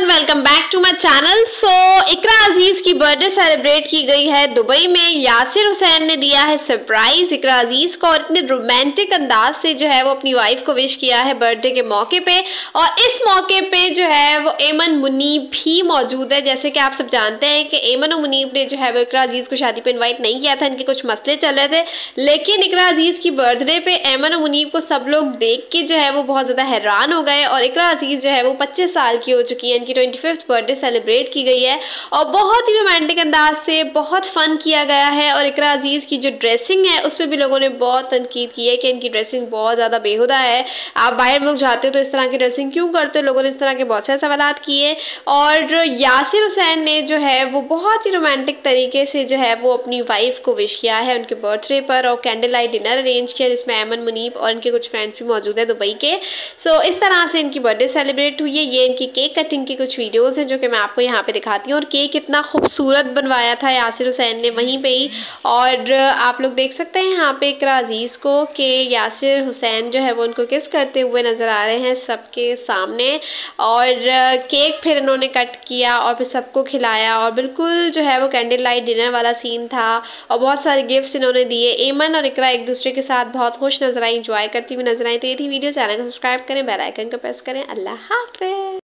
one welcome back to my channel so Iqra Aziz की birthday celebrate की गई है दुबई में। यासिर हुसैन ने दिया है सरप्राइज़ इकरा अज़ीज़ को और इतने रोमांटिक अंदाज से जो है वो अपनी वाइफ को विश किया है बर्थडे के मौके पे। और इस मौके पे जो है वो एमन मुनीब भी मौजूद है। जैसे कि आप सब जानते हैं कि एमन और मुनीब ने जो है वो इकरा अज़ीज़ को शादी पर इन्वाइट नहीं किया था। इनके कुछ मसले चल रहे थे। लेकिन इकरा अज़ीज़ की बर्थडे पे एमन और मुनीब को सब लोग देख के जो है वो बहुत ज़्यादा हैरान हो गए। और इकरा अज़ीज़ जो है वो पच्चीस साल की हो चुकी है। इनकी ट्वेंटी फिफ्थ बर्थडे सेलिब्रेट की गई है और बहुत ही रोमांटिक अंदाज से, बहुत फ़न किया गया है और इकरा अज़ीज़ की जो ड्रेसिंग है, उस पर भी लोगों ने बहुत तनकीद की है कि इनकी ड्रेसिंग बहुत ज़्यादा बेहुदा है। आप बाहर मुल्क जाते हो तो इस तरह की ड्रेसिंग क्यों करते हो? लोगों ने इस तरह के बहुत सारे सवाल किए और यासिर हुसैन ने जो है, वो बहुत ही रोमांटिक तरीके से जो है, वो अपनी वाइफ को विश किया है उनके बर्थडे पर और कैंडल लाइट डिनर अरेंज किया जिसमें अमन मुनीब और इनके कुछ फ्रेंड्स भी मौजूद है दुबई के। सो इस तरह से इनकी बर्थडे सेलिब्रेट हुई है। ये इनकी केक कटिंग की कुछ वीडियोस हैं जो कि मैं आपको यहाँ पे दिखाती हूँ और केक इतना खूबसूरत बनवाया था यासिर हुसैन ने वहीं पे ही। और आप लोग देख सकते हैं यहाँ पे इकरा अज़ीज़ को कि यासिर हुसैन जो है वो उनको किस करते हुए नज़र आ रहे हैं सबके सामने। और केक फिर इन्होंने कट किया और फिर सबको खिलाया और बिल्कुल जो है वो कैंडल लाइट डिनर वाला सीन था और बहुत सारे गिफ्ट्स इन्होंने दिए। एमन और इकरा एक दूसरे के साथ बहुत खुश नज़र आई इंजॉय करती हुई नज़र आई। तो ये थी वीडियो। चैनल को सब्सक्राइब करें बेल आइकन को प्रेस करें। अल्लाह हाफिज़।